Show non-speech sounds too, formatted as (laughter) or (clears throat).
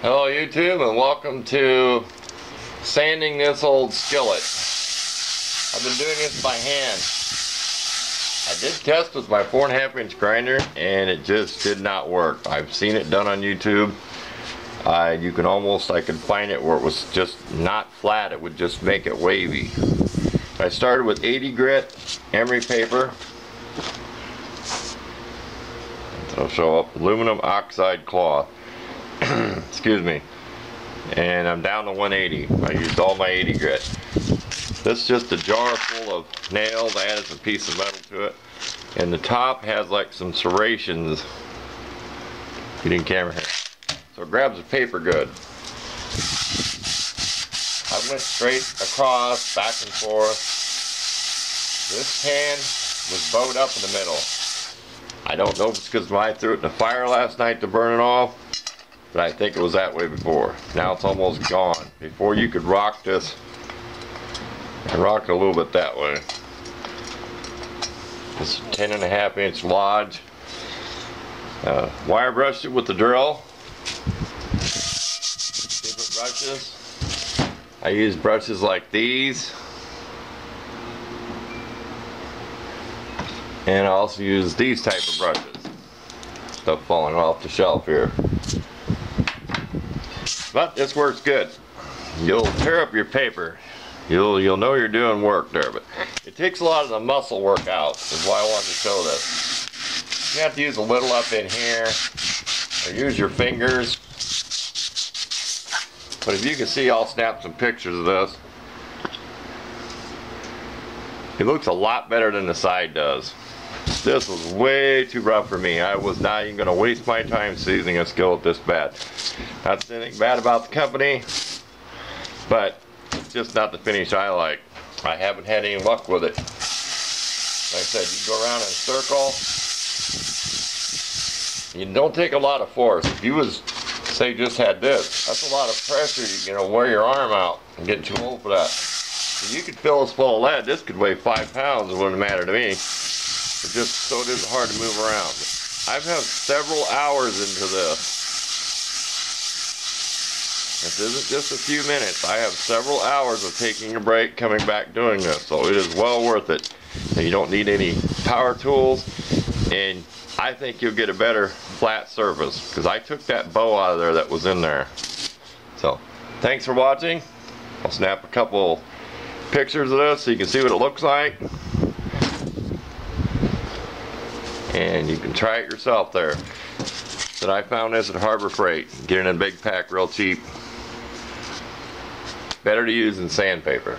Hello YouTube and welcome to sanding this old skillet. I've been doing this by hand. I did test with my four and a half inch grinder and it just did not work. I've seen it done on YouTube. Uh, you can almost, I could find it where it was just not flat, it would just make it wavy. I started with 80 grit emery paper. It'll show up aluminum oxide cloth. (clears throat) excuse me. And I'm down to 180 I used all my 80 grit. This is just a jar full of nails. I added some piece of metal to it. And the top has like some serrations. Getting camera here so grabs the paper good I went straight across back and forth this pan was bowed up in the middle I don't know if it's because I threw it in the fire last night to burn it off but I think it was that way before. Now it's almost gone. Before you could rock this, I rocked a little bit that way. It's a 10 and a half inch lodge. Uh, wire brushed it with the drill. Brushes. I use brushes like these. And I also use these type of brushes. Stuff falling off the shelf here. But this works good. You'll tear up your paper. You'll you'll know you're doing work there, but it takes a lot of the muscle work out, is why I wanted to show this. You have to use a little up in here, or use your fingers. But if you can see, I'll snap some pictures of this. It looks a lot better than the side does. This was way too rough for me. I was not even going to waste my time seasoning a skillet this bad. Not anything bad about the company, but it's just not the finish I like. I haven't had any luck with it. Like I said, you go around in a circle. You don't take a lot of force. If you was, say, just had this, that's a lot of pressure. You're going to wear your arm out and get too old for that. you could fill this full of lead. This could weigh five pounds. It wouldn't matter to me. But just so it isn't hard to move around. I've had several hours into this. This isn't just a few minutes. I have several hours of taking a break, coming back doing this. So it is well worth it. And you don't need any power tools. And I think you'll get a better flat surface. Because I took that bow out of there that was in there. So, thanks for watching. I'll snap a couple pictures of this so you can see what it looks like. And you can try it yourself there. But I found this at Harbor Freight. Get it in a big pack real cheap. Better to use than sandpaper.